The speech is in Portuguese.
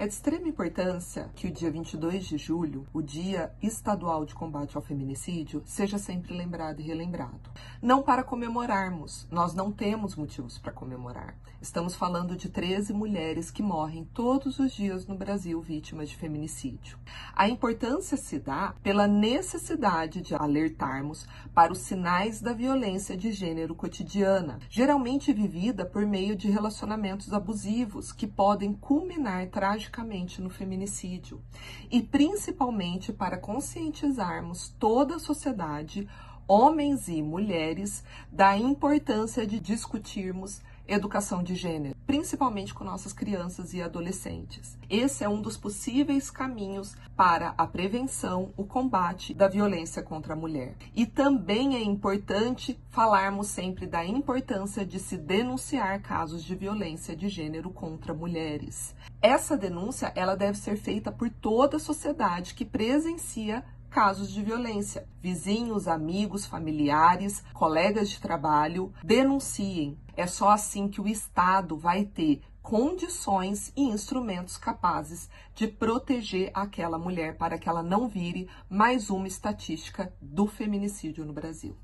É de extrema importância que o dia 22 de julho, o Dia Estadual de Combate ao Feminicídio, seja sempre lembrado e relembrado. Não para comemorarmos, nós não temos motivos para comemorar. Estamos falando de 13 mulheres que morrem todos os dias no Brasil vítimas de feminicídio. A importância se dá pela necessidade de alertarmos para os sinais da violência de gênero cotidiana, geralmente vivida por meio de relacionamentos abusivos que podem culminar tragicamente no feminicídio, e principalmente para conscientizarmos toda a sociedade homens e mulheres, da importância de discutirmos educação de gênero, principalmente com nossas crianças e adolescentes. Esse é um dos possíveis caminhos para a prevenção, o combate da violência contra a mulher. E também é importante falarmos sempre da importância de se denunciar casos de violência de gênero contra mulheres. Essa denúncia, ela deve ser feita por toda a sociedade que presencia casos de violência. Vizinhos, amigos, familiares, colegas de trabalho denunciem. É só assim que o Estado vai ter condições e instrumentos capazes de proteger aquela mulher para que ela não vire mais uma estatística do feminicídio no Brasil.